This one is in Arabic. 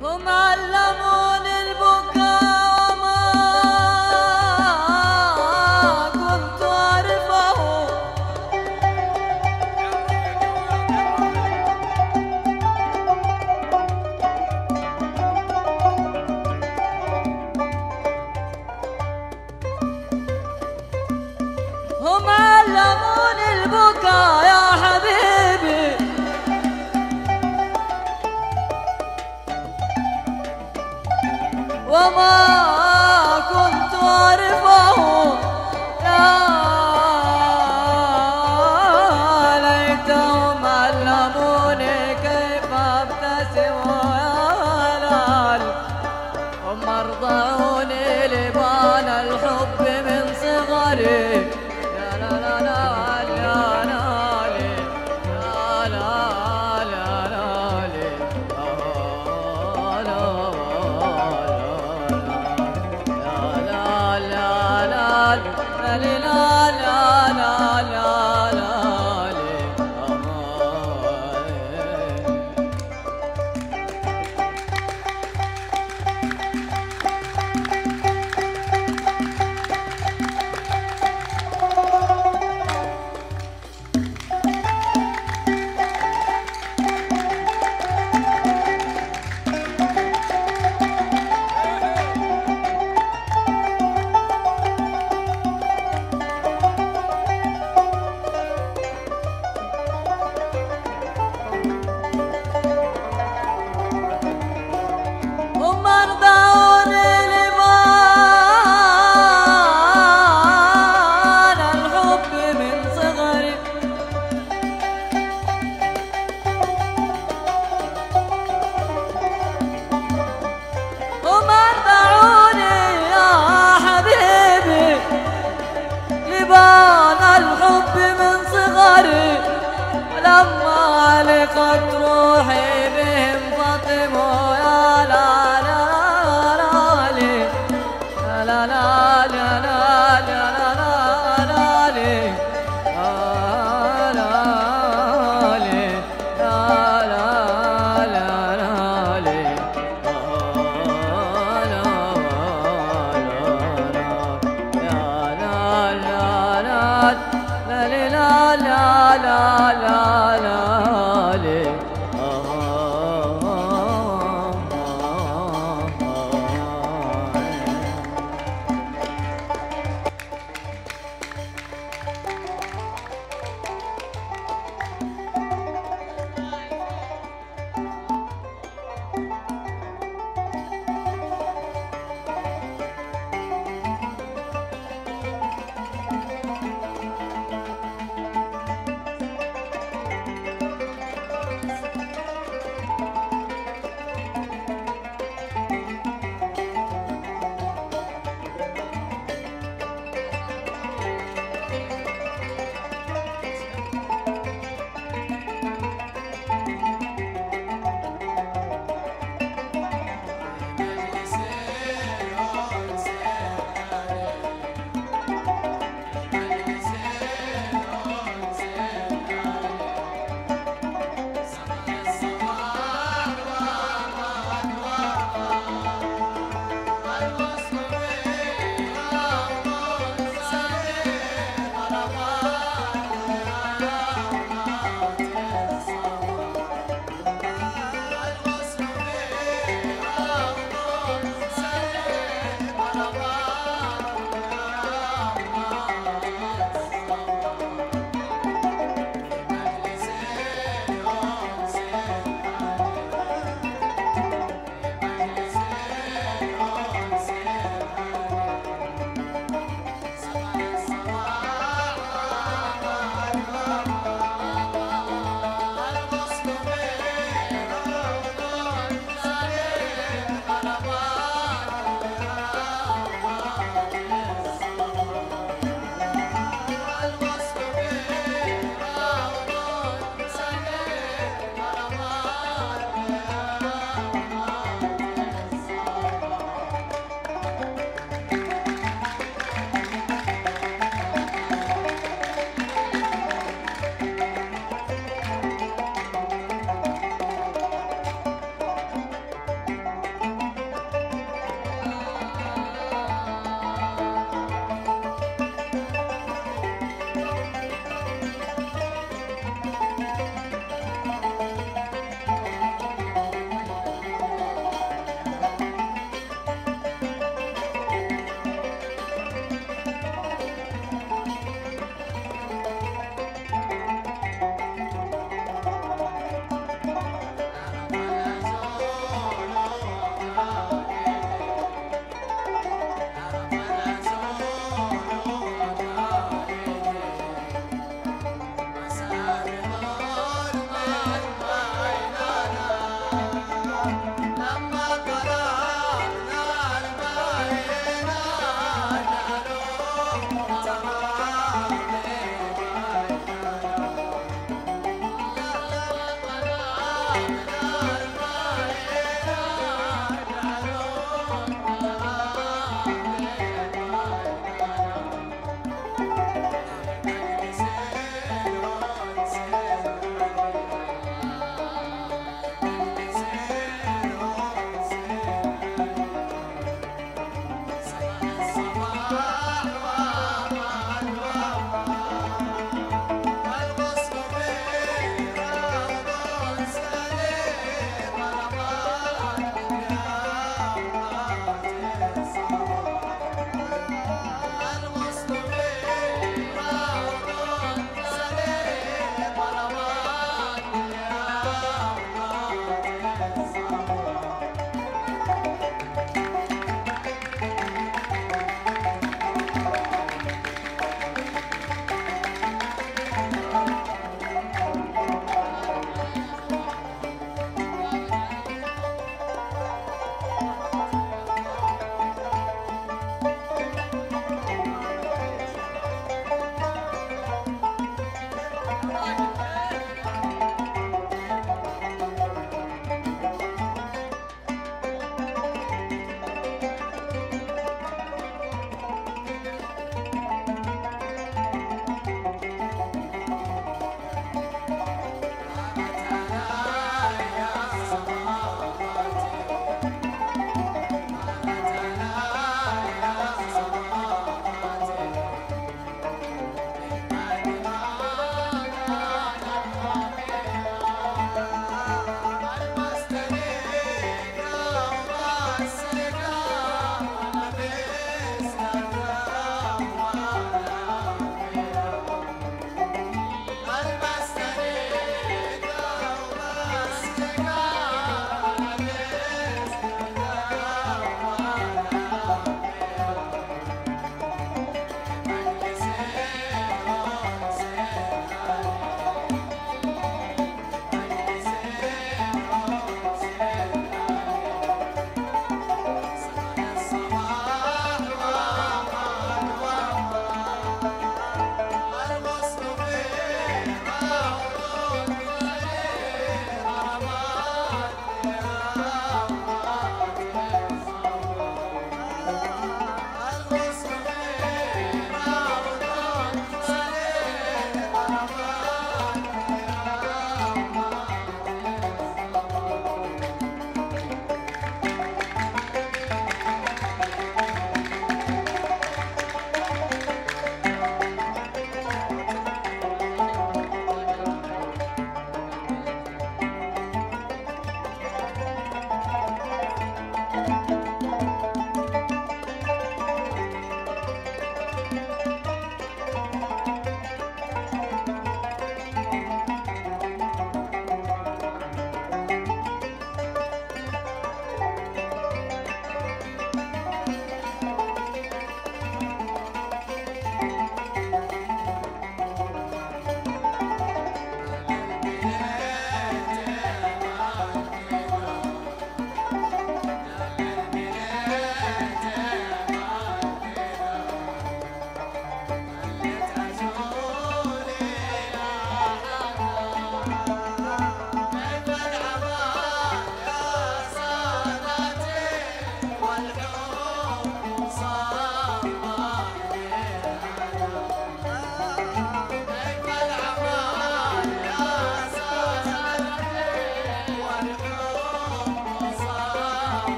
Oh, my love. البان الحب.